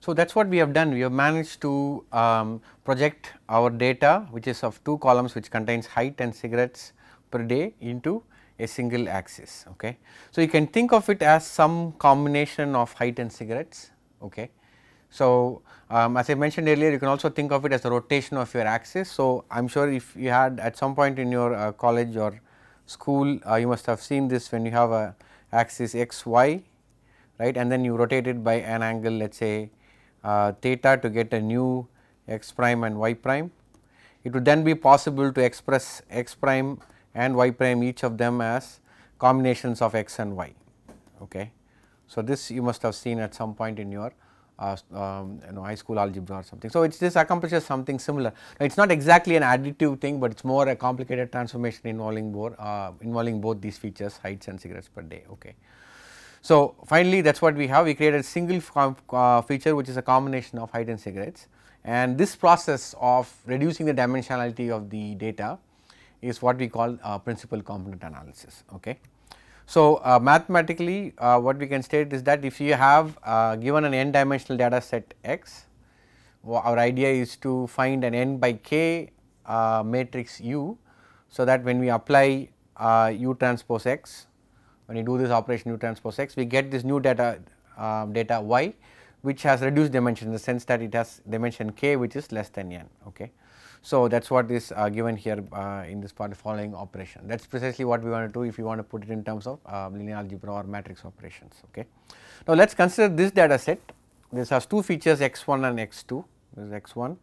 So, that is what we have done we have managed to um, project our data which is of two columns which contains height and cigarettes per day into a single axis. Okay. So, you can think of it as some combination of height and cigarettes. Okay. So, um, as I mentioned earlier you can also think of it as the rotation of your axis. So, I am sure if you had at some point in your uh, college or school uh, you must have seen this when you have a axis x y right and then you rotate it by an angle let us say theta to get a new x prime and y prime. It would then be possible to express x prime and y prime each of them as combinations of x and y. Okay. So, this you must have seen at some point in your uh, um, you know high school algebra or something. So, it this accomplishes something similar. It is not exactly an additive thing, but it is more a complicated transformation involving both uh, involving both these features heights and cigarettes per day. Okay. So, finally, that is what we have we created a single uh, feature which is a combination of height and cigarettes and this process of reducing the dimensionality of the data is what we call uh, principal component analysis. Okay. So, uh, mathematically uh, what we can state is that if you have uh, given an n dimensional data set x, our idea is to find an n by k uh, matrix U. So, that when we apply U transpose x, when you do this operation U transpose x, we get this new data um, data y which has reduced dimension in the sense that it has dimension k which is less than n. Okay. So, that is what is uh, given here uh, in this part following operation that is precisely what we want to do if you want to put it in terms of uh, linear algebra or matrix operations. Okay. Now, let us consider this data set this has two features x 1 and x 2 this is x 1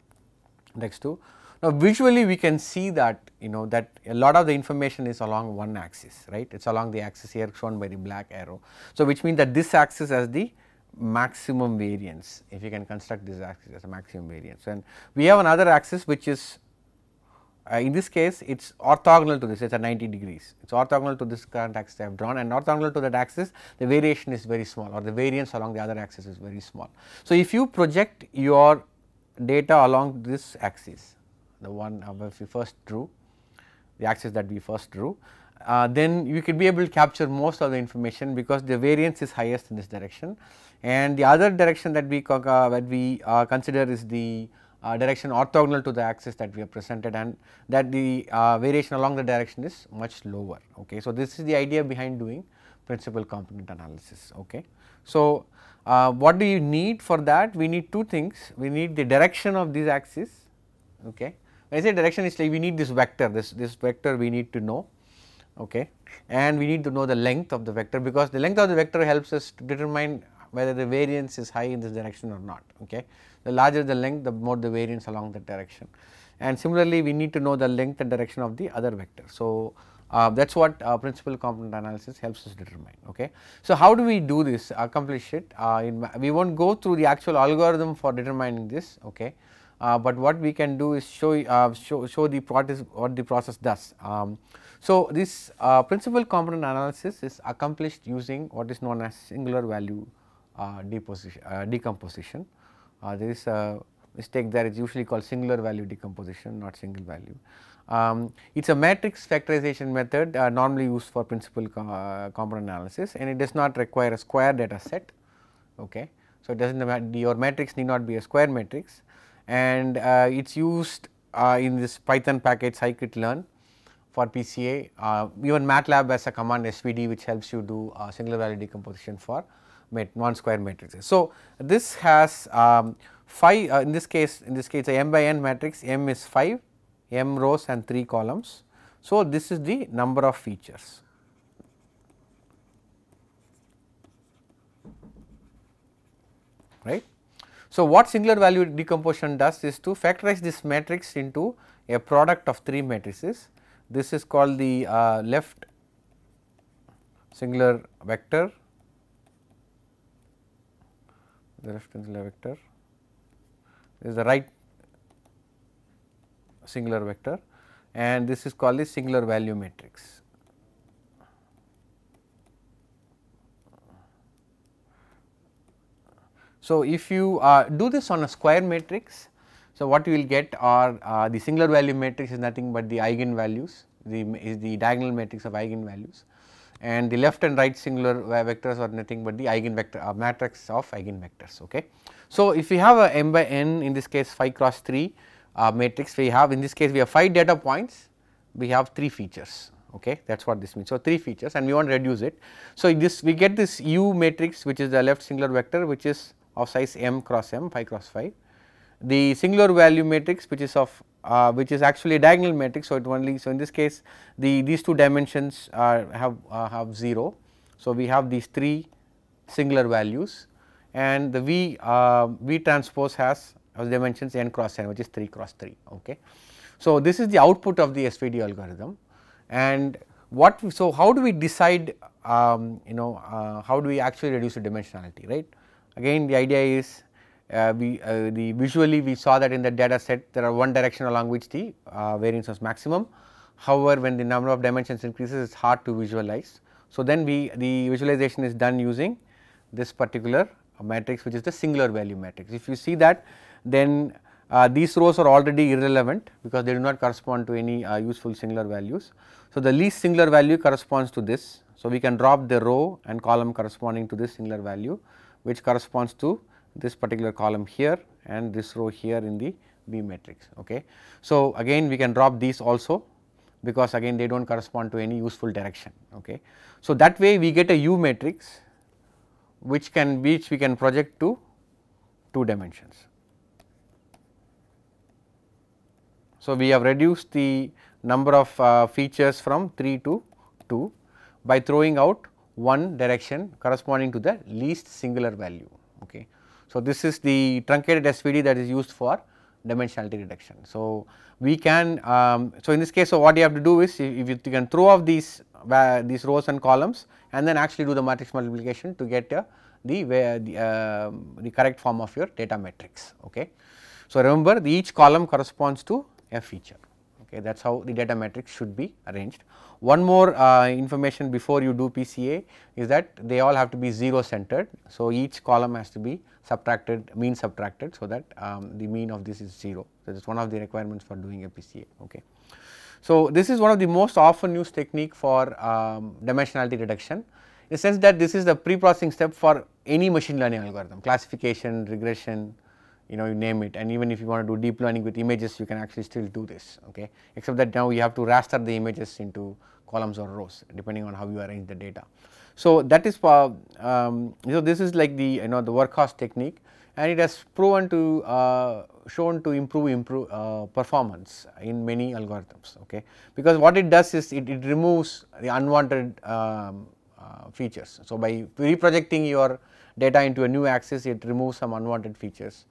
and x 2. Now, visually we can see that you know that a lot of the information is along one axis right it is along the axis here shown by the black arrow. So, which means that this axis has the maximum variance if you can construct this axis as a maximum variance and we have another axis which is uh, in this case it is orthogonal to this it is at 90 degrees it is orthogonal to this current axis I have drawn and orthogonal to that axis the variation is very small or the variance along the other axis is very small. So, if you project your data along this axis the one we first drew the axis that we first drew uh, then you could be able to capture most of the information because the variance is highest in this direction and the other direction that we uh, that we uh, consider is the uh, direction orthogonal to the axis that we have presented and that the uh, variation along the direction is much lower. Okay. So, this is the idea behind doing principal component analysis. Okay. So, uh, what do you need for that? We need two things, we need the direction of these axes. Okay. When I say direction is like we need this vector, this, this vector we need to know okay. and we need to know the length of the vector because the length of the vector helps us to determine whether the variance is high in this direction or not. Okay. The larger the length the more the variance along that direction and similarly we need to know the length and direction of the other vector. So, uh, that is what uh, principal component analysis helps us determine. Okay. So, how do we do this accomplish it uh, in, we will not go through the actual algorithm for determining this, okay. Uh, but what we can do is show, uh, show, show the what the process does. Um, so, this uh, principal component analysis is accomplished using what is known as singular value decomposition. There is a mistake there it is usually called singular value decomposition not single value. Um, it is a matrix factorization method uh, normally used for principal co uh, component analysis and it does not require a square data set. Okay. So, it does not your matrix need not be a square matrix and uh, it is used in this Python package scikit-learn for PCA even MATLAB has a command SVD which helps you do singular value decomposition for non square matrices. So, this has um, 5 uh, in this case in this case a m by n matrix m is 5 m rows and 3 columns. So, this is the number of features. right. So, what singular value decomposition does is to factorize this matrix into a product of 3 matrices. This is called the uh, left singular vector the left singular vector is the right singular vector and this is called the singular value matrix. So, if you uh, do this on a square matrix, so what you will get are uh, the singular value matrix is nothing but the eigen values, the is the diagonal matrix of eigen values and the left and right singular vectors are nothing but the eigenvector uh, matrix of eigenvectors. Okay. So, if we have a m by n in this case 5 cross 3 uh, matrix we have in this case we have 5 data points we have 3 features okay that is what this means. So, 3 features and we want to reduce it. So, this we get this u matrix which is the left singular vector which is of size m cross m 5 cross 5. The singular value matrix which is of uh, which is actually a diagonal matrix. So, it only so in this case the these two dimensions are have uh, have 0. So, we have these 3 singular values and the V uh, V transpose has as dimensions n cross n which is 3 cross 3 okay. So, this is the output of the SVD algorithm and what so how do we decide um, you know uh, how do we actually reduce the dimensionality right again the idea is uh, we uh, the visually we saw that in the data set there are one direction along which the uh, variance was maximum however when the number of dimensions increases it is hard to visualize so then we the visualization is done using this particular matrix which is the singular value matrix if you see that then uh, these rows are already irrelevant because they do not correspond to any uh, useful singular values. So, the least singular value corresponds to this. So, we can drop the row and column corresponding to this singular value which corresponds to this particular column here and this row here in the V matrix. Okay. So, again we can drop these also because again they do not correspond to any useful direction. Okay. So, that way we get a U matrix which can which we can project to 2 dimensions. So, we have reduced the number of uh, features from 3 to 2 by throwing out one direction corresponding to the least singular value. Okay. So, this is the truncated SVD that is used for dimensionality reduction. So, we can um, so in this case so what you have to do is if you can throw off these uh, these rows and columns and then actually do the matrix multiplication to get uh, the the, uh, the correct form of your data matrix. Okay. So, remember each column corresponds to a feature okay that is how the data matrix should be arranged. One more uh, information before you do PCA is that they all have to be 0 centered. So, each column has to be subtracted mean subtracted so that um, the mean of this is 0 so that is one of the requirements for doing a PCA okay. So, this is one of the most often used technique for um, dimensionality reduction in the sense that this is the pre-processing step for any machine learning algorithm classification, regression, you know you name it. And even if you want to do deep learning with images you can actually still do this okay? Except that now you have to raster the images into columns or rows depending on how you arrange the data. So, that is for um, so this is like the you know the workhorse technique. And it has proven to uh, shown to improve improve uh, performance in many algorithms okay? Because what it does is it, it removes the unwanted um, uh, features. So, by reprojecting your data into a new axis it removes some unwanted features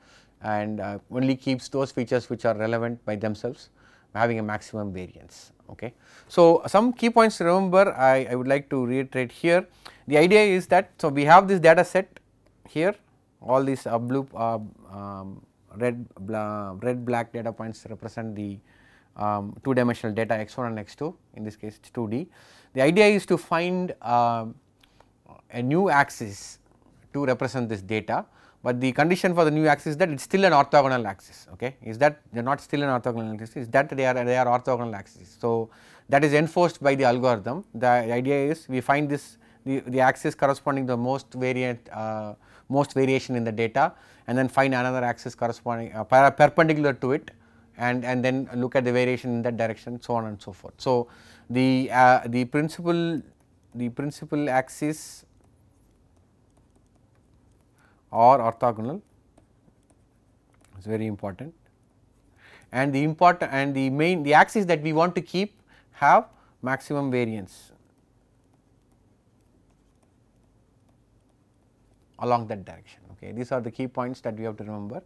and uh, only keeps those features which are relevant by themselves having a maximum variance. Okay. So, some key points to remember I, I would like to reiterate here. The idea is that, so we have this data set here all these uh, blue uh, um, red, bla, red black data points represent the um, two dimensional data x1 and x2 in this case it is 2D. The idea is to find uh, a new axis to represent this data but the condition for the new axis is that it is still an orthogonal axis okay is that they are not still an orthogonal axis is that they are they are orthogonal axes. So, that is enforced by the algorithm the idea is we find this the, the axis corresponding to the most variant uh, most variation in the data and then find another axis corresponding uh, perpendicular to it and and then look at the variation in that direction so on and so forth. So, the uh, the principal the principal axis or orthogonal is very important. And the important and the main the axis that we want to keep have maximum variance along that direction okay? These are the key points that we have to remember.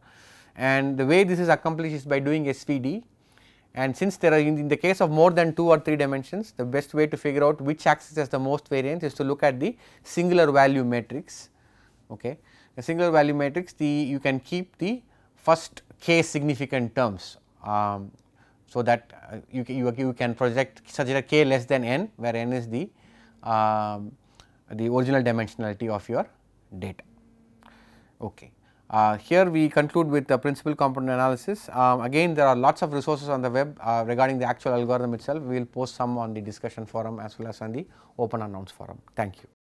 And the way this is accomplished is by doing SVD and since there are in, in the case of more than 2 or 3 dimensions the best way to figure out which axis has the most variance is to look at the singular value matrix okay a singular value matrix the you can keep the first k significant terms um, so that uh, you, you, you can project such that k less than n where n is the um, the original dimensionality of your data. Okay. Uh, here we conclude with the principal component analysis. Um, again there are lots of resources on the web uh, regarding the actual algorithm itself. We will post some on the discussion forum as well as on the open announce forum. Thank you.